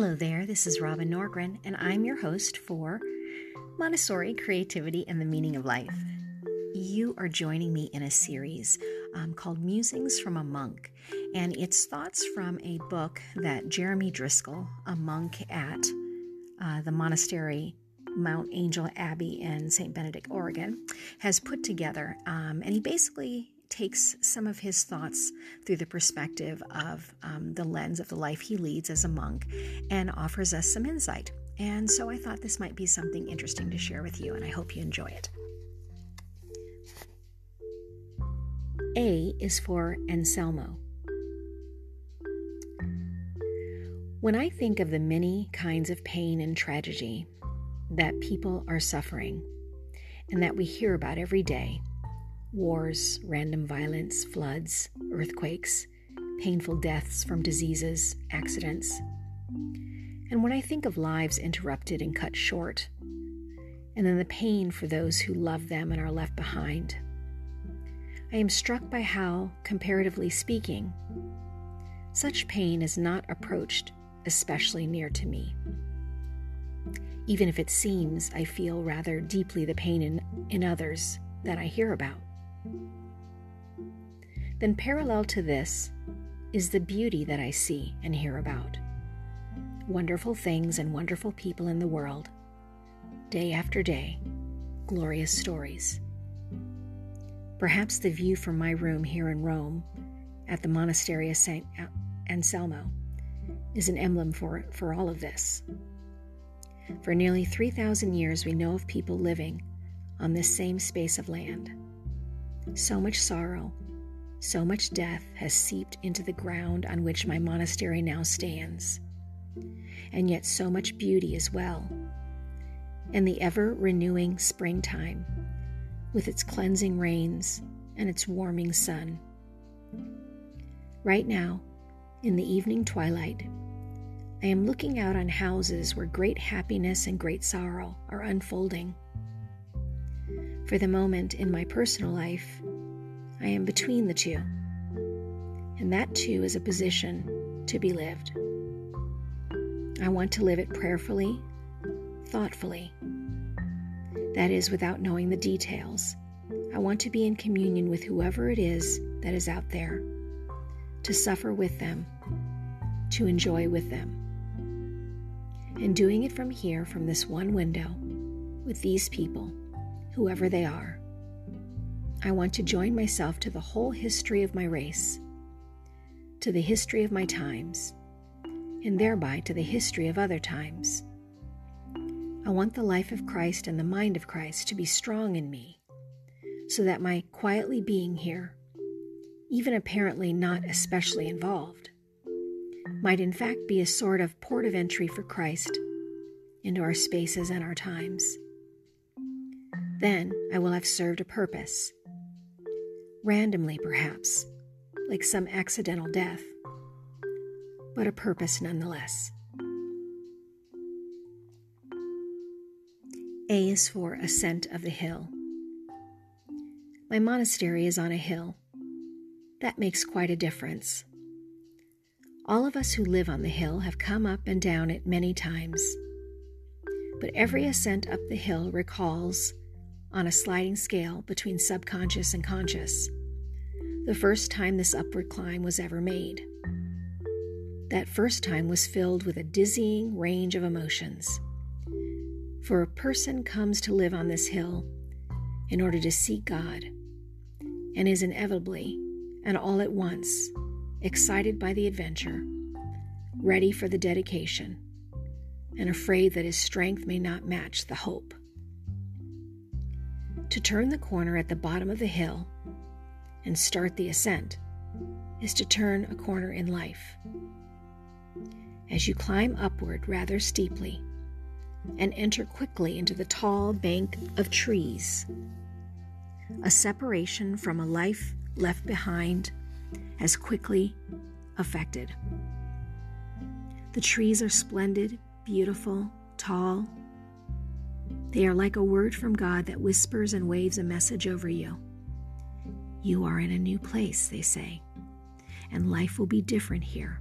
Hello there, this is Robin Norgren, and I'm your host for Montessori Creativity and the Meaning of Life. You are joining me in a series um, called Musings from a Monk, and it's thoughts from a book that Jeremy Driscoll, a monk at uh, the monastery Mount Angel Abbey in St. Benedict, Oregon, has put together. Um, and he basically takes some of his thoughts through the perspective of um, the lens of the life he leads as a monk and offers us some insight. And so I thought this might be something interesting to share with you, and I hope you enjoy it. A is for Anselmo. When I think of the many kinds of pain and tragedy that people are suffering and that we hear about every day, wars, random violence, floods, earthquakes, painful deaths from diseases, accidents. And when I think of lives interrupted and cut short, and then the pain for those who love them and are left behind, I am struck by how, comparatively speaking, such pain is not approached especially near to me. Even if it seems I feel rather deeply the pain in, in others that I hear about then parallel to this is the beauty that I see and hear about. Wonderful things and wonderful people in the world, day after day, glorious stories. Perhaps the view from my room here in Rome at the monastery of St. Anselmo is an emblem for, for all of this. For nearly 3,000 years, we know of people living on this same space of land. So much sorrow, so much death has seeped into the ground on which my monastery now stands, and yet so much beauty as well. And the ever renewing springtime, with its cleansing rains and its warming sun. Right now, in the evening twilight, I am looking out on houses where great happiness and great sorrow are unfolding. For the moment in my personal life, I am between the two. And that too is a position to be lived. I want to live it prayerfully, thoughtfully. That is, without knowing the details. I want to be in communion with whoever it is that is out there, to suffer with them, to enjoy with them. And doing it from here, from this one window, with these people, whoever they are. I want to join myself to the whole history of my race, to the history of my times, and thereby to the history of other times. I want the life of Christ and the mind of Christ to be strong in me, so that my quietly being here, even apparently not especially involved, might in fact be a sort of port of entry for Christ into our spaces and our times. Then I will have served a purpose randomly perhaps, like some accidental death, but a purpose nonetheless. A is for ascent of the hill. My monastery is on a hill. That makes quite a difference. All of us who live on the hill have come up and down it many times. But every ascent up the hill recalls on a sliding scale between subconscious and conscious, the first time this upward climb was ever made. That first time was filled with a dizzying range of emotions. For a person comes to live on this hill in order to seek God, and is inevitably and all at once excited by the adventure, ready for the dedication, and afraid that his strength may not match the hope. To turn the corner at the bottom of the hill and start the ascent is to turn a corner in life. As you climb upward rather steeply and enter quickly into the tall bank of trees, a separation from a life left behind has quickly affected. The trees are splendid, beautiful, tall, they are like a word from God that whispers and waves a message over you. You are in a new place, they say, and life will be different here.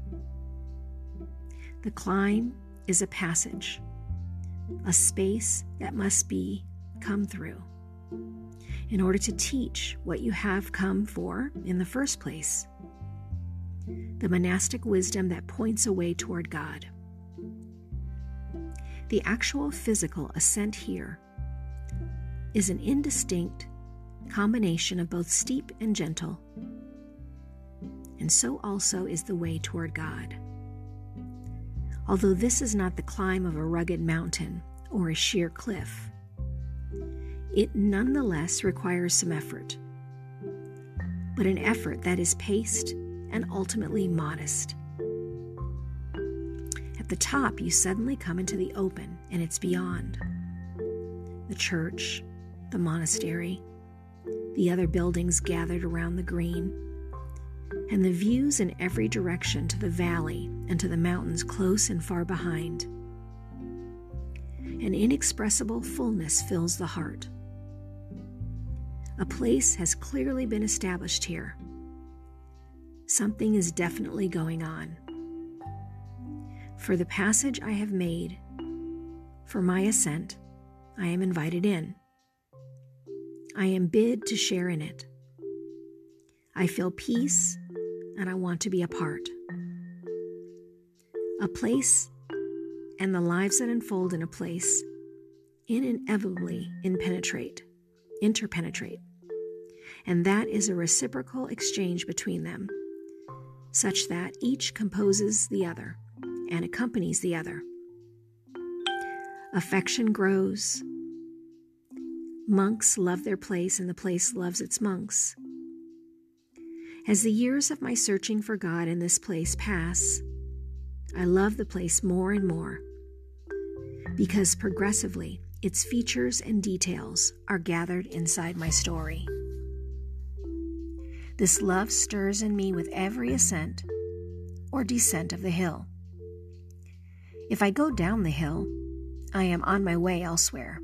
The climb is a passage, a space that must be come through in order to teach what you have come for in the first place the monastic wisdom that points away toward God. The actual physical ascent here is an indistinct combination of both steep and gentle, and so also is the way toward God. Although this is not the climb of a rugged mountain or a sheer cliff, it nonetheless requires some effort, but an effort that is paced and ultimately modest. At the top, you suddenly come into the open and it's beyond. The church, the monastery, the other buildings gathered around the green, and the views in every direction to the valley and to the mountains close and far behind. An inexpressible fullness fills the heart. A place has clearly been established here something is definitely going on. For the passage I have made, for my ascent, I am invited in. I am bid to share in it. I feel peace and I want to be a part. A place and the lives that unfold in a place inevitably impenetrate, interpenetrate. And that is a reciprocal exchange between them such that each composes the other and accompanies the other. Affection grows. Monks love their place, and the place loves its monks. As the years of my searching for God in this place pass, I love the place more and more because progressively its features and details are gathered inside my story. This love stirs in me with every ascent or descent of the hill. If I go down the hill, I am on my way elsewhere,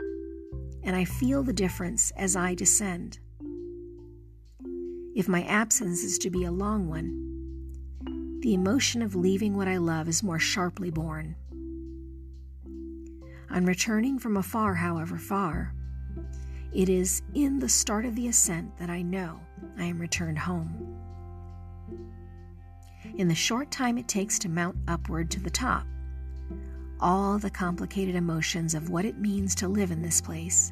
and I feel the difference as I descend. If my absence is to be a long one, the emotion of leaving what I love is more sharply borne. On returning from afar, however far, it is in the start of the ascent that I know I am returned home. In the short time it takes to mount upward to the top, all the complicated emotions of what it means to live in this place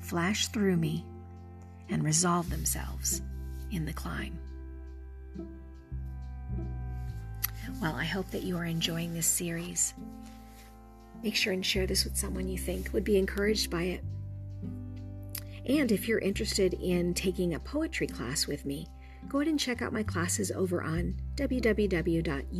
flash through me and resolve themselves in the climb. Well, I hope that you are enjoying this series. Make sure and share this with someone you think would be encouraged by it. And if you're interested in taking a poetry class with me, go ahead and check out my classes over on www.udemy.com.